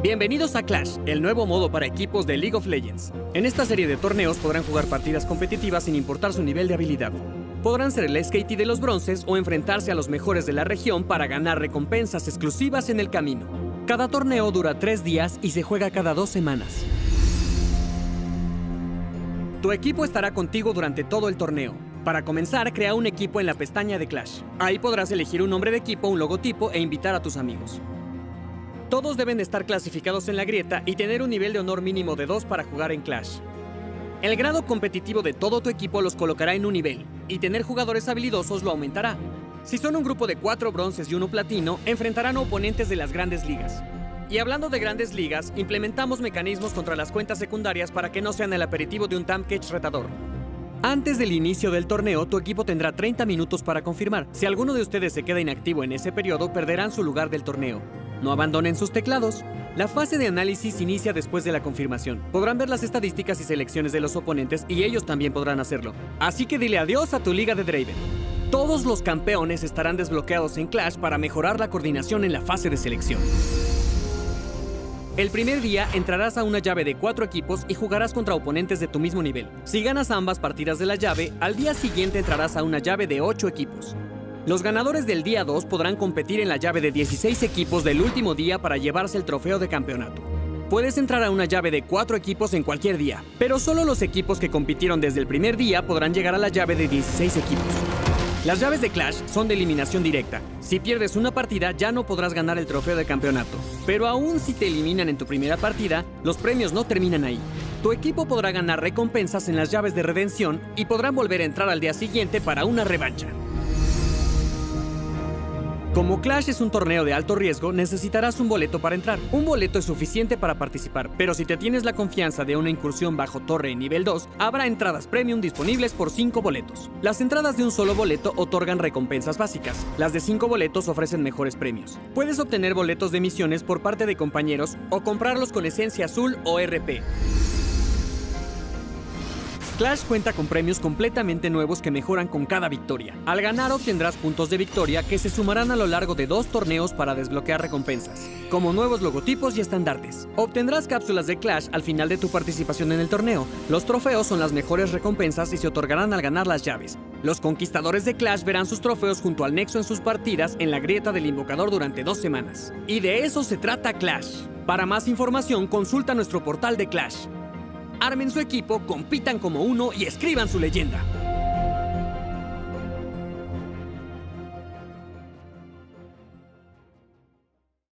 Bienvenidos a Clash, el nuevo modo para equipos de League of Legends. En esta serie de torneos podrán jugar partidas competitivas sin importar su nivel de habilidad. Podrán ser el SKT de los bronces o enfrentarse a los mejores de la región para ganar recompensas exclusivas en el camino. Cada torneo dura tres días y se juega cada dos semanas. Tu equipo estará contigo durante todo el torneo. Para comenzar, crea un equipo en la pestaña de Clash. Ahí podrás elegir un nombre de equipo, un logotipo e invitar a tus amigos. Todos deben estar clasificados en la grieta y tener un nivel de honor mínimo de 2 para jugar en Clash. El grado competitivo de todo tu equipo los colocará en un nivel, y tener jugadores habilidosos lo aumentará. Si son un grupo de 4 bronces y uno platino, enfrentarán a oponentes de las grandes ligas. Y hablando de grandes ligas, implementamos mecanismos contra las cuentas secundarias para que no sean el aperitivo de un Tamcatch retador. Antes del inicio del torneo, tu equipo tendrá 30 minutos para confirmar. Si alguno de ustedes se queda inactivo en ese periodo, perderán su lugar del torneo. No abandonen sus teclados. La fase de análisis inicia después de la confirmación. Podrán ver las estadísticas y selecciones de los oponentes y ellos también podrán hacerlo. Así que dile adiós a tu liga de Draven. Todos los campeones estarán desbloqueados en Clash para mejorar la coordinación en la fase de selección. El primer día entrarás a una llave de cuatro equipos y jugarás contra oponentes de tu mismo nivel. Si ganas ambas partidas de la llave, al día siguiente entrarás a una llave de 8 equipos. Los ganadores del día 2 podrán competir en la llave de 16 equipos del último día para llevarse el trofeo de campeonato. Puedes entrar a una llave de 4 equipos en cualquier día, pero solo los equipos que compitieron desde el primer día podrán llegar a la llave de 16 equipos. Las llaves de Clash son de eliminación directa. Si pierdes una partida ya no podrás ganar el trofeo de campeonato. Pero aún si te eliminan en tu primera partida, los premios no terminan ahí. Tu equipo podrá ganar recompensas en las llaves de redención y podrán volver a entrar al día siguiente para una revancha. Como Clash es un torneo de alto riesgo, necesitarás un boleto para entrar. Un boleto es suficiente para participar, pero si te tienes la confianza de una incursión bajo torre en nivel 2, habrá entradas premium disponibles por 5 boletos. Las entradas de un solo boleto otorgan recompensas básicas. Las de 5 boletos ofrecen mejores premios. Puedes obtener boletos de misiones por parte de compañeros o comprarlos con esencia azul o RP. Clash cuenta con premios completamente nuevos que mejoran con cada victoria. Al ganar obtendrás puntos de victoria que se sumarán a lo largo de dos torneos para desbloquear recompensas, como nuevos logotipos y estandartes. Obtendrás cápsulas de Clash al final de tu participación en el torneo. Los trofeos son las mejores recompensas y se otorgarán al ganar las llaves. Los conquistadores de Clash verán sus trofeos junto al nexo en sus partidas en la grieta del invocador durante dos semanas. Y de eso se trata Clash. Para más información consulta nuestro portal de Clash armen su equipo, compitan como uno y escriban su leyenda.